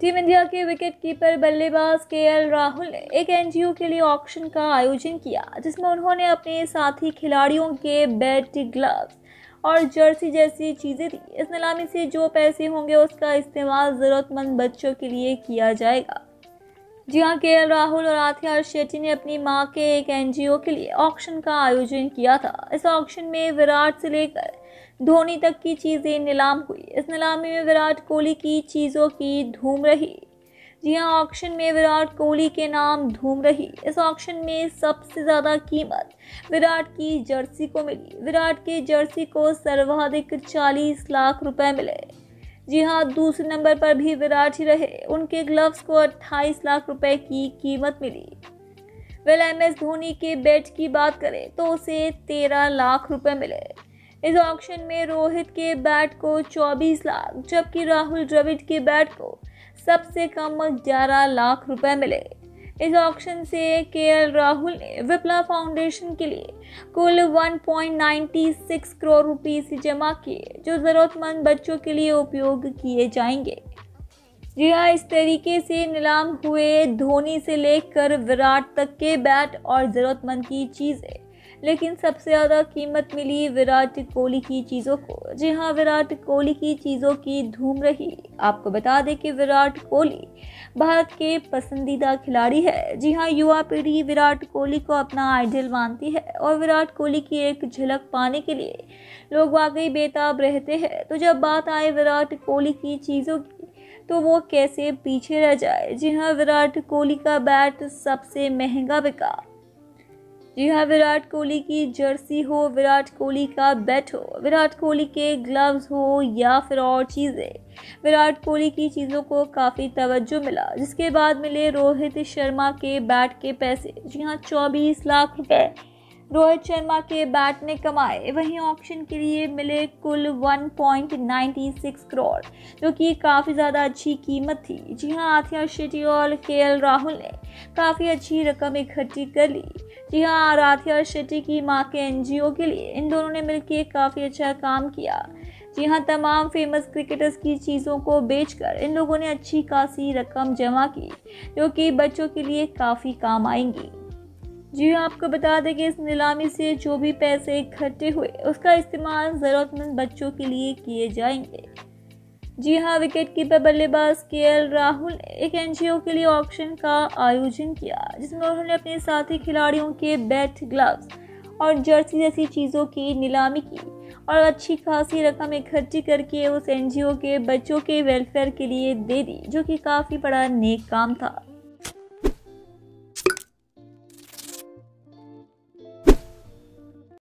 Team India के wicket keeper बल्लेबाज K L Rahul ने एक एनजीओ के लिए ऑक्शन का आयोजन किया, जिसमें उन्होंने अपने साथी खिलाड़ियों के बैट ग्लव्स और जर्सी जैसी चीज़ें दी। इस नीलामी से जो पैसे होंगे, उसका इस्तेमाल ज़रूरतमंद बच्चों के लिए किया जाएगा। जी हाँ के एल राहुल और आथिया शेट्टी ने अपनी माँ के एक एनजीओ के लिए ऑक्शन का आयोजन किया था। इस ऑक्शन में विराट से लेकर धोनी तक की चीज़ें नीलाम हुई इस नीलामी में विराट कोहली की चीज़ों की धूम रही। जी हाँ ऑक्शन में विराट कोहली के नाम धूम रही। इस ऑक्शन में सबसे ज़्यादा कीमत विराट की जर्सी को मिली। विराट के जर्सी को सर्वाधिक 40 लाख रुपए मिले। जी हाँ दूसरे नंबर पर भी विराट ही रहे। उनके ग्लव्स को 28 लाख रुपए की कीमत मिली। वेल, एम एस धोनी के बैट की बात करें तो उसे 13 लाख रुपए मिले। इस ऑक्शन में रोहित के बैट को 24 लाख, जबकि राहुल द्रविड के बैट को सबसे कम 11 लाख रुपए मिले। इस ऑक्शन से के राहुल ने विप्ला फाउंडेशन के लिए कुल 1.96 करोड़ रुपीस जमा किए, जो ज़रूरतमंद बच्चों के लिए उपयोग किए जाएँगे। जी हाँ इस तरीके से नीलाम हुए धोनी से लेकर विराट तक के बैट और ज़रूरतमंद की चीज़ें लेकिन सबसे ज़्यादा कीमत मिली विराट कोहली की चीज़ों को। जी हाँ विराट कोहली की चीज़ों की धूम रही। आपको बता दें कि विराट कोहली भारत के पसंदीदा खिलाड़ी है। जी हाँ युवा पीढ़ी विराट कोहली को अपना आइडल मानती है और विराट कोहली की एक झलक पाने के लिए लोग वाकई बेताब रहते हैं। तो जब बात आए विराट कोहली की चीज़ों की तो वो कैसे पीछे रह जाए? जी हाँ विराट कोहली का बैट सबसे महँगा बिका। जी हाँ विराट कोहली की जर्सी हो, विराट कोहली का बैट हो, विराट कोहली के ग्लव्स हो या फिर और चीज़ें। विराट कोहली की चीज़ों को काफ़ी तवज्जो मिला, जिसके बाद मिले रोहित शर्मा के बैट के पैसे। जी हाँ चौबीस लाख रुपए रोहित शर्मा के बैट ने कमाए। वहीं ऑप्शन के लिए मिले कुल 1.96 करोड़ जो कि काफ़ी ज़्यादा अच्छी कीमत थी। जी हाँ आथिया शेट्टी और के राहुल ने काफ़ी अच्छी रकम इकट्ठी कर ली। जी हाँ राथिया शेट्टी की माँ के एनजीओ के लिए इन दोनों ने मिलकर काफ़ी अच्छा काम किया। जी हाँ तमाम फ़ेमस क्रिकेटर्स की चीज़ों को बेचकर इन लोगों ने अच्छी खासी रकम जमा की, जो कि बच्चों के लिए काफ़ी काम आएँगी। जी हाँ आपको बता दें कि इस नीलामी से जो भी पैसे इकट्ठे हुए, उसका इस्तेमाल ज़रूरतमंद बच्चों के लिए किए जाएँगे। जी हाँ विकेट कीपर बल्लेबाज के एल राहुल एक एनजीओ के लिए ऑक्शन का आयोजन किया, जिसमें उन्होंने अपने साथी खिलाड़ियों के बैट ग्लव्स और जर्सी जैसी चीज़ों की नीलामी की और अच्छी खासी रकम इकट्ठी करके उस एनजीओ के बच्चों के वेलफेयर के लिए दे दी, जो कि काफ़ी बड़ा नेक काम था।